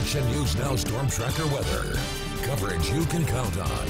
Action News Now Storm Tracker weather. Coverage you can count on.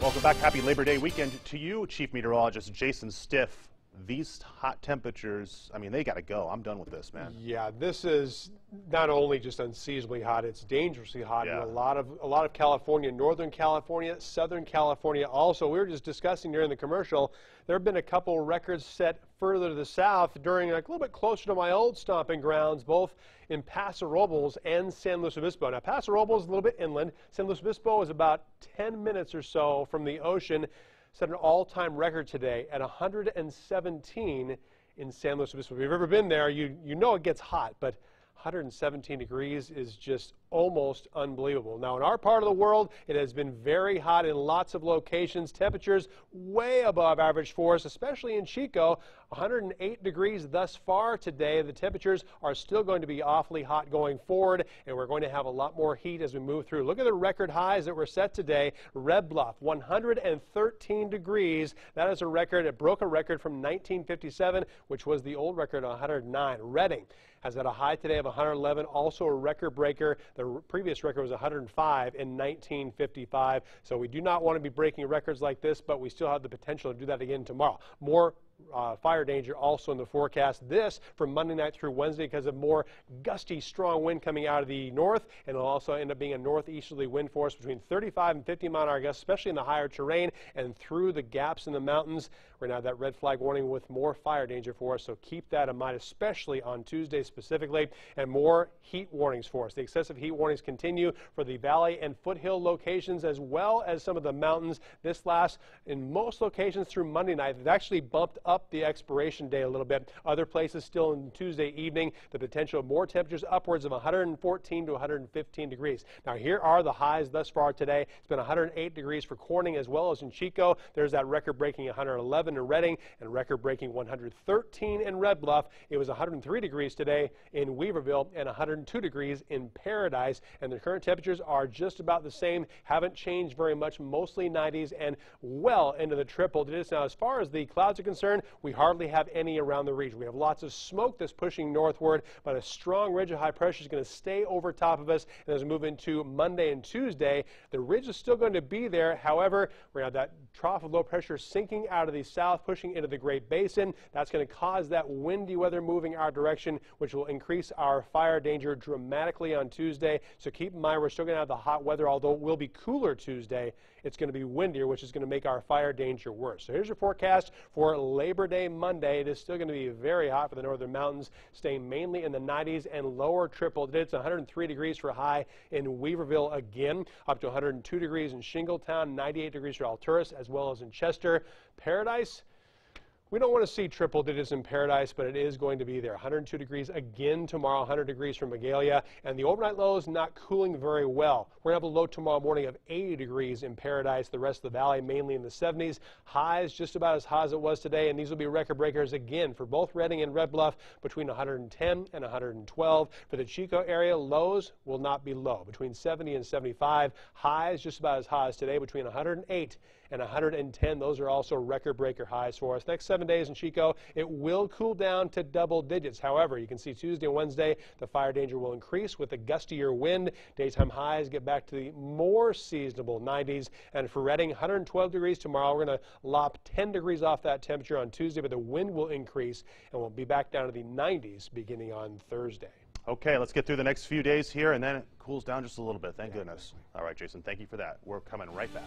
Welcome back. Happy Labor Day weekend to you, Chief Meteorologist Jason Stiff. These hot temperatures, I mean, they got to go. I'm done with this, man. Yeah, this is not only just unseasonably hot, it's dangerously hot Yeah. in a lot of a lot of California, Northern California, Southern California. Also, we were just discussing during the commercial. There have been a couple records set further to the south during like a little bit closer to my old stomping grounds, both in Paso Robles and San Luis Obispo. Now, Paso Robles is a little bit inland. San Luis Obispo is about 10 minutes or so from the ocean. Set an all-time record today at 117 in San Luis Obispo. If you've ever been there, you you know it gets hot, but 117 degrees is just almost unbelievable. Now, in our part of the world, it has been very hot in lots of locations. Temperatures way above average for us, especially in Chico. 108 degrees thus far today. The temperatures are still going to be awfully hot going forward, and we're going to have a lot more heat as we move through. Look at the record highs that were set today. Red Bluff, 113 degrees. That is a record. It broke a record from 1957, which was the old record, 109. Redding has got a high today of 111, also a record breaker. The previous record was 105 in 1955. So we do not want to be breaking records like this, but we still have the potential to do that again tomorrow. More uh, fire danger also in the forecast. This from Monday night through Wednesday because of more gusty, strong wind coming out of the north, and it'll also end up being a northeasterly wind force between 35 and 50 mile an hour gusts, especially in the higher terrain and through the gaps in the mountains. We're now that red flag warning with more fire danger for us, so keep that in mind, especially on Tuesday specifically, and more heat warnings for us. The excessive heat warnings continue for the valley and foothill locations as well as some of the mountains. This lasts in most locations through Monday night. It actually bumped up the expiration day a little bit. Other places still in Tuesday evening, the potential of more temperatures upwards of 114 to 115 degrees. Now, here are the highs thus far today. It's been 108 degrees for Corning as well as in Chico. There's that record breaking 111 in Redding and record breaking 113 in Red Bluff. It was 103 degrees today in Weaverville and 102 degrees in Paradise. And the current temperatures are just about the same, haven't changed very much, mostly 90s and well into the triple digits. Now, as far as the clouds are concerned, we hardly have any around the region. We have lots of smoke that's pushing northward, but a strong ridge of high pressure is going to stay over top of us. And as we move into Monday and Tuesday, the ridge is still going to be there. However, to have that trough of low pressure sinking out of the south, pushing into the Great Basin. That's going to cause that windy weather moving our direction, which will increase our fire danger dramatically on Tuesday. So keep in mind, we're still going to have the hot weather, although it will be cooler Tuesday. It's going to be windier, which is going to make our fire danger worse. So here's your forecast for Labor Day Monday. It is still going to be very hot for the northern mountains, staying mainly in the 90s and lower triple digits. 103 degrees for high in Weaverville again, up to 102 degrees in Shingletown, 98 degrees for Alturas, as well as in Chester. Paradise. We don't want to see triple digits in paradise, but it is going to be there. 102 degrees again tomorrow, 100 degrees for Magalia, and the overnight low is not cooling very well. We're going to have a low tomorrow morning of 80 degrees in paradise. The rest of the valley mainly in the 70s. Highs just about as high as it was today, and these will be record breakers again for both Redding and Red Bluff between 110 and 112. For the Chico area, lows will not be low, between 70 and 75. Highs just about as high as today, between 108 and 110. Those are also record breaker highs for us. Next seven days in Chico, it will cool down to double digits. However, you can see Tuesday and Wednesday, the fire danger will increase with a gustier wind. Daytime highs get back to the more seasonable 90s. And for Redding, 112 degrees tomorrow. We're going to lop 10 degrees off that temperature on Tuesday, but the wind will increase and we'll be back down to the 90s beginning on Thursday. Okay, let's get through the next few days here, and then it cools down just a little bit. Thank goodness. All right, Jason, thank you for that. We're coming right back.